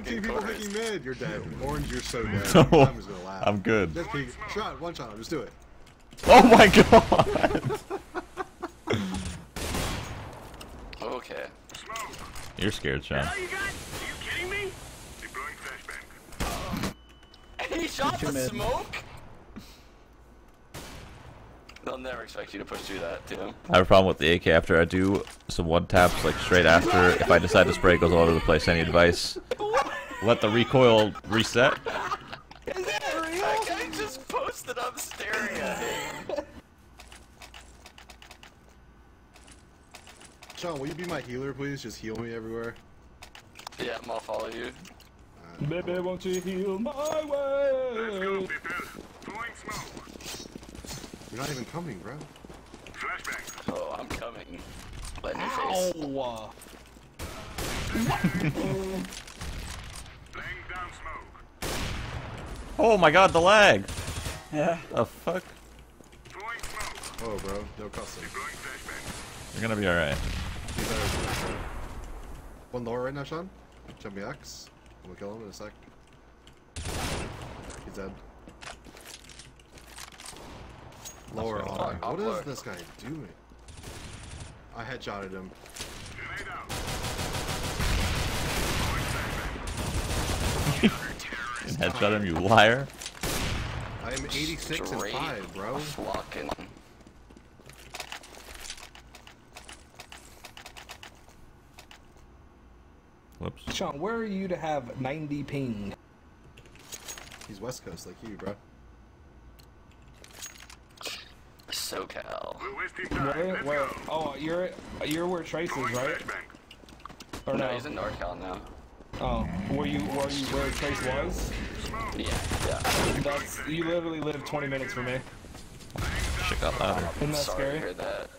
One team people chorus. picking mid. You're dead. Orange, you're so dead. No, I'm just gonna laugh. I'm good. Just peek. Shot. One shot. Just do it. Oh my god! Okay. You're scared, Sean. All you got? Are you kidding me? Deploying flashbang. He shot the mid. smoke? They'll never expect you to push through that, Tim. I have a problem with the AK after I do some one taps, like straight after. If I decide to spray, it goes all over the place. Any advice? Let the recoil reset. Is that real? That guy just posted up staring at him. Sean, will you be my healer, please? Just heal me everywhere. Yeah, I'm gonna follow you. Baby, won't you heal my way? Let's go, way? people. Throwing smoke. You're not even coming, bro. Flashbang. Oh, I'm coming. Let me face. Ow! Laying down smoke. Oh my god, the lag! Yeah. The fuck? Throwing. Oh, bro. No custom. You're gonna be alright. One lower right now, Sean. Jumping X. I'm gonna kill him in a sec. He's dead. Lower That's on. What is this guy doing? I headshotted him. Grenade out. And headshot him, you liar. I am 86 and 5, bro. Flocking. Whoops. Sean, where are you to have 90 ping? He's West Coast like you, bro. SoCal. We're. Where? Where? Oh, you're you're where Trace is, right? flashbang. Or No, no? he's in NorCal now. Oh, were you were you where Trace was? Yeah, yeah. That's you literally live 20 minutes from me. Shit got louder. Isn't that Sorry scary? to hear that.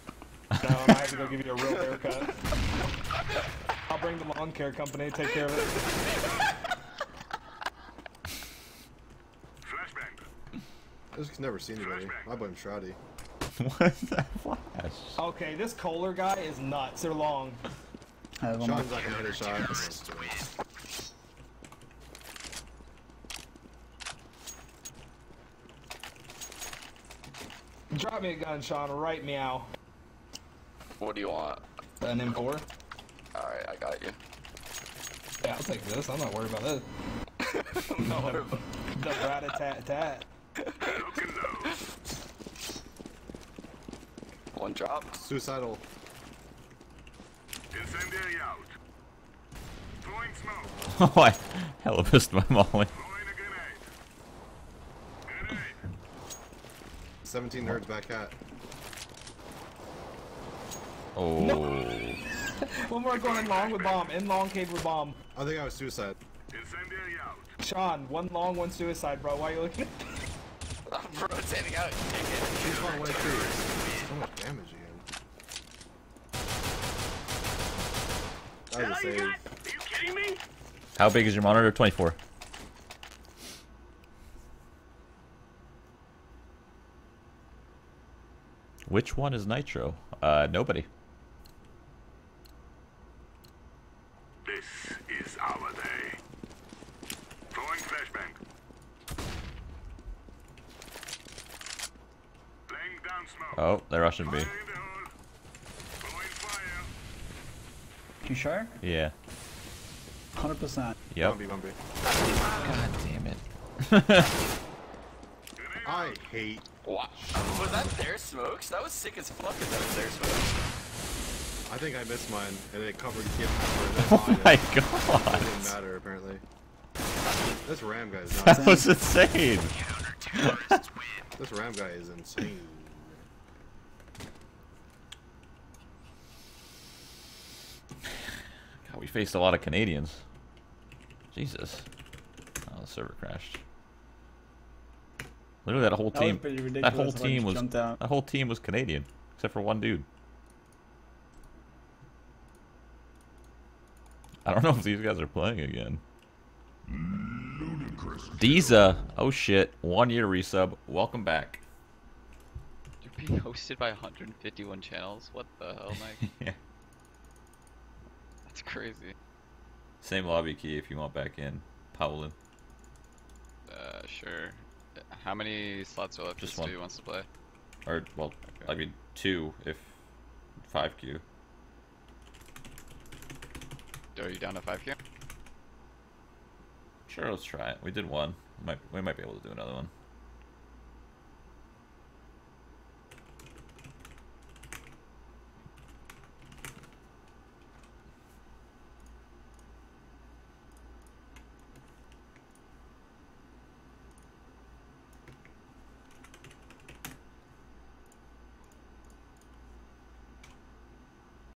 No, I have to go give you a real haircut. I'll bring the lawn care company, take care of it. Flashbang. I just never see anybody. I blame Shroudy. what the flash? Okay, this Kohler guy is nuts. They're long. Sean's not gonna hit a shot. Drop me a gun, Sean. Right meow. What do you want? An M4. Alright, I got you. Yeah, I'll take this. I'm not worried about this. no, The rat a tat tat. One drop. Suicidal. Incendiary out. Throwing smoke. Oh, I hella missed my molly. Throwing a grenade. Grenade. 17 nerds back at. Oh. No. One more going in long with bomb. In long cave with bomb. I think I was suicide. Incendiary out. Sean, one long, one suicide, bro. Why are you looking? I'm rotating out. Take He's it. far away too. So much damage again. That was a save. Are you kidding me? How big is your monitor? 24. Which one is Nitro? Uh, nobody. This is our day. Throwing flashbang. Laying down smoke. Oh, they're rushing me. Fire in the hole. Throwing fire. You sure? Yeah. 100%. Yep. Bumpy, bumpy. God damn it. Grenade I out. hate. Wow. Was that their smokes? That was sick as fuck if that was their smokes. I think I missed mine, and it covered Kim. Oh my It didn't matter apparently. This Ram guy is That was insane. this Ram guy is insane. God, we faced a lot of Canadians. Jesus. Oh, the server crashed. Literally, that whole That was team. pretty that whole team was. jumped out. That whole team was Canadian, except for one dude. I don't know if these guys are playing again. Diza, oh shit, one year resub. Welcome back. You're being hosted by 151 channels? What the hell, Mike? yeah. That's crazy. Same lobby key if you want back in. Powlin. Uh, sure. How many slots are left? Just if one. Stu wants to play. Or, well, I mean, two if 5Q. Are you down to 5Q? Sure, let's try it. We did one. Might, we might be able to do another one.